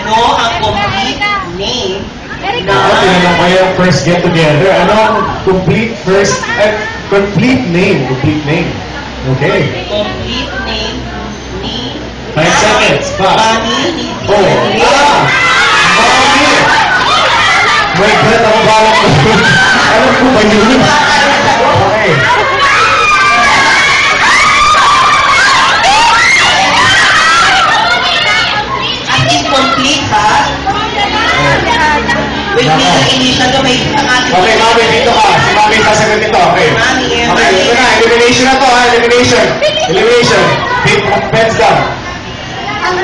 Ano ang complete name ng tinanong ko yung first get together. Ano ang complete first, eh, complete name, complete name. Okay. complete name ni Five seconds. Pa. Mami ni Oh. Ah! Mami! My God, ako balak ko. Alam ko ba yun? Okay. Middle initial to may pangalan. Okay, Mami, dito ka. Si Mami sasagot nito. Okay. Mami, Okay, Mami. ito na. Elimination na to, ha? Elimination. Elimination. Pin- Pens down. Ang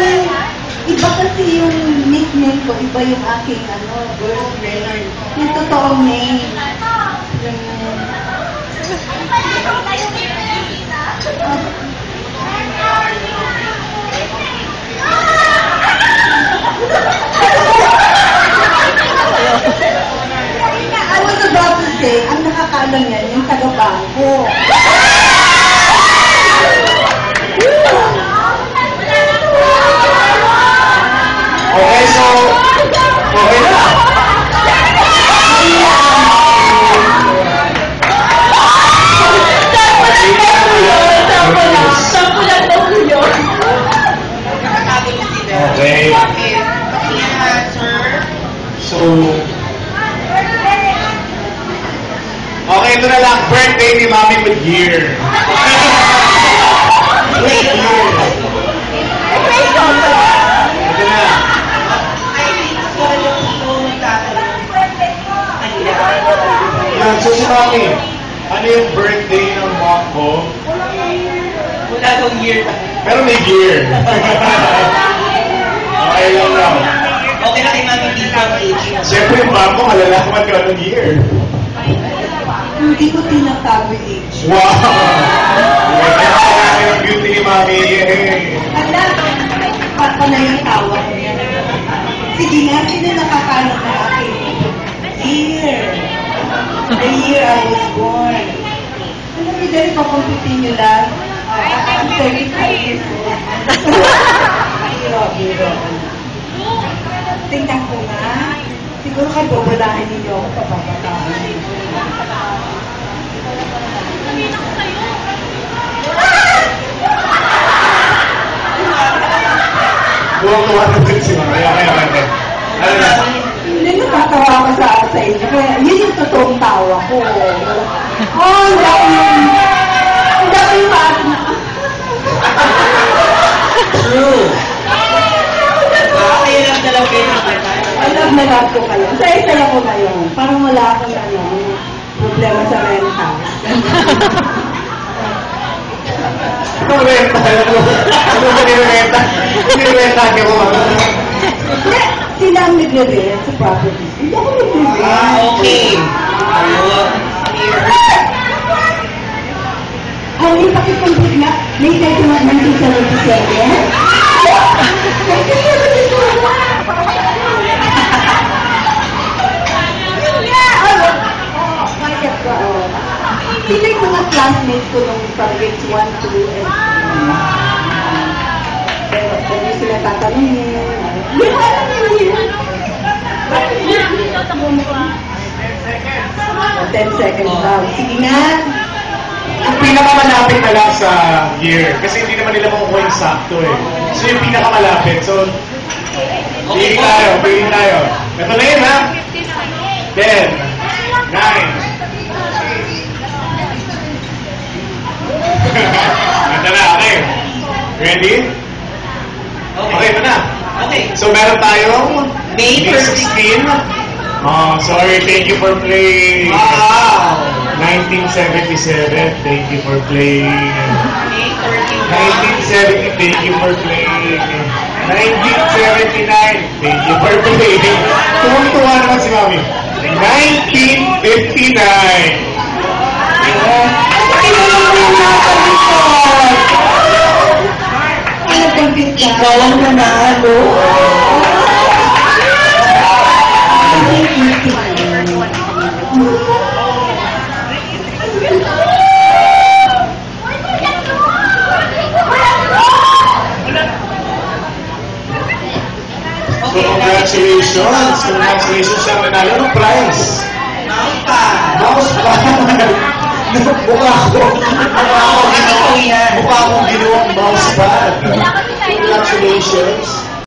iba kasi yung nickname ko, iba yung aking ano, girlfriend. Yung totoong name. Ang nakakaalam yan, yung taga-bangko. Okay, so, okay na. Sampo lang daw yun. Nakatago niyo si Bel. Okay. Okay. Pakinggan answer. So, okay, ito na lang. Birthday ni Mami with year. Ito na. So yung ito. Kanina. Yan, so si Mami, ano yung birthday ng mom ko? Wala daw year. Pero may year. okay lang lang. Okay na kay Mami ang age. Siyempre yung mom ko, malalaman ka anong year. Ko tinatago yung age. Wow! Kaya yung beauty ni Mami. Ala, pa pala yung tawa ko. Sige nga, sino nakakaano sa akin? Year. The year I was born. Alam niyo, dahil pakumpitin niyo lang. Ah, I'm 35 years old. Biro, biro. Tingnan ko nga. Siguro kayo babalahin ninyo ako papabataan. Buwang-tuwa na din si Mami. Okay, okay, okay. Ano na? Hindi nakatawa ko sa sa inyo. Kaya yun yung totoong tawa ko. Oh, ang dami. Ang dami na... True. Okay lang talaga naman. I love na love ko kayo. Saya-saya ko ngayon. Parang wala akong ano, problema sa mental. Ano renta? Ano ba nirenta? Nirenta niyo ko. Hindi, sila ang nagre-rent sa properties. Hindi ako nagre-rent. Ah, okay. Ayun. Ang may pakikumpit nga, may tayo naman ng sa Logiselle. Sila yung mga classmates ko nung grades 1 to and Pero kung yung sila tatanungin, yun. 10 seconds daw. Sige nga. Yung pinakamalapit na lang sa year. Kasi hindi naman nila makukuha yung sakto eh. So yung pinakamalapit. So, pili tayo, pili tayo. Ito na yun ha. 10, 9, Ito na, okay. Ready? Okay, ito na. Okay. So meron tayong May 16. Oh, sorry, thank you for playing. Wow. 1977, thank you for playing. May 13. 1970, thank you for playing. 1979, thank you for playing. Tuwang-tuwa naman si Mami. 1959. Ikaw ang nanalo. Congratulations! Congratulations sa manalo ng prize! Mouse pad. Mukha ko! Mukha ko. Mukha ko ginawang mouse pad! Congratulations!